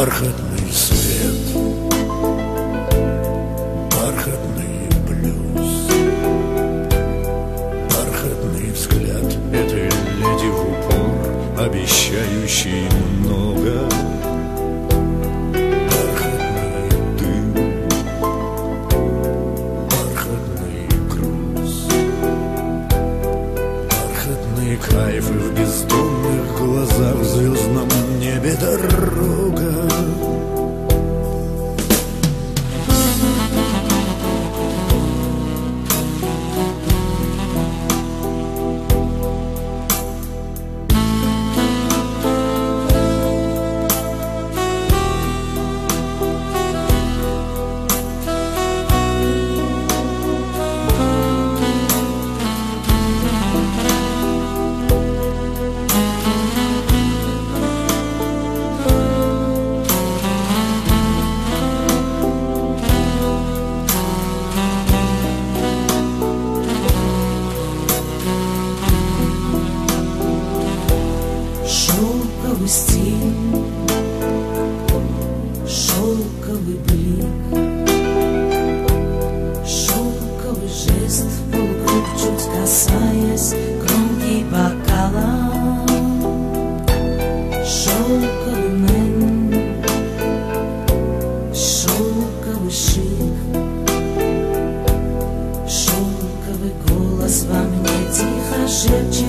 Бархатный свет. Бархатный блюз Бархатный взгляд. Этой леди в упор Обещающий много. Бархатный дым Бархатный груз. Бархатные кайфы в бездонных глазах В звездном небе дорога gente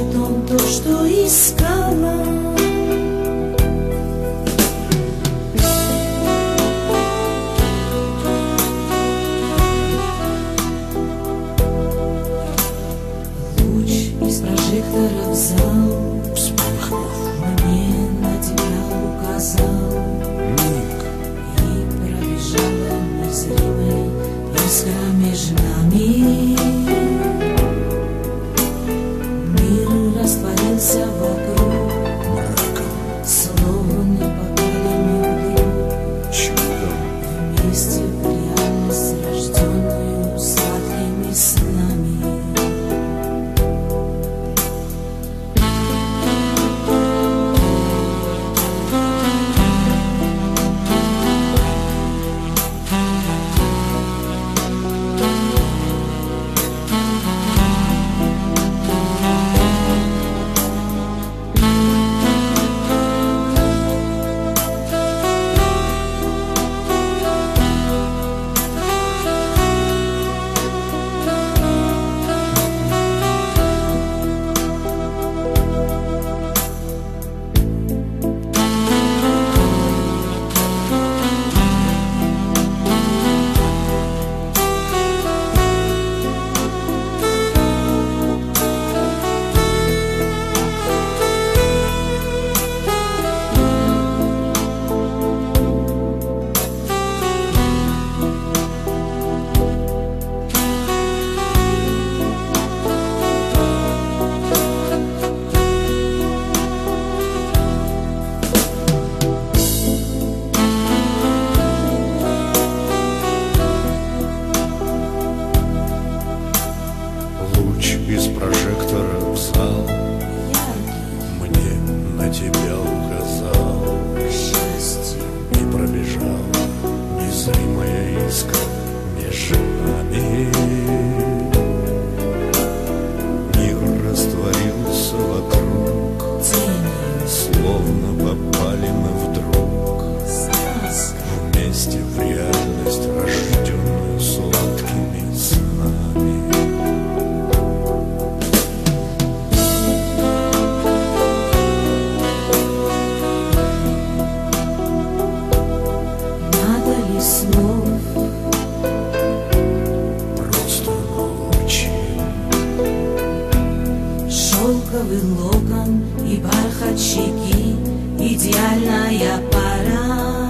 Шелковый локон и бархат щеки Идеальная пара.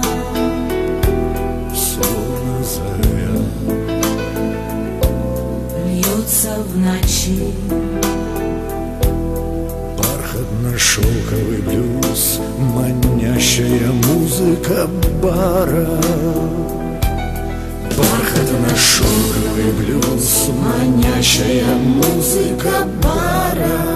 Словно заря. Льется в ночи. Бархатно-шелковый блюз Манящая музыка бара. Бархатно-шелковый блюз Манящая музыка бара